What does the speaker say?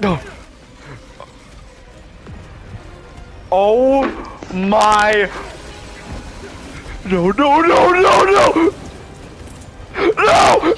No. Oh my. No, no, no, no, no. No,